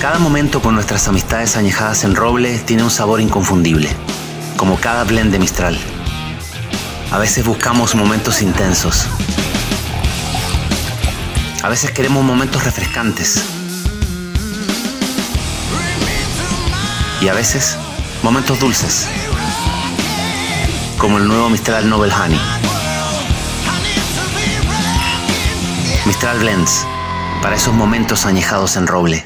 Cada momento con nuestras amistades añejadas en roble tiene un sabor inconfundible, como cada blend de Mistral. A veces buscamos momentos intensos. A veces queremos momentos refrescantes. Y a veces momentos dulces, como el nuevo Mistral Nobel Honey. Mistral Blends, para esos momentos añejados en roble.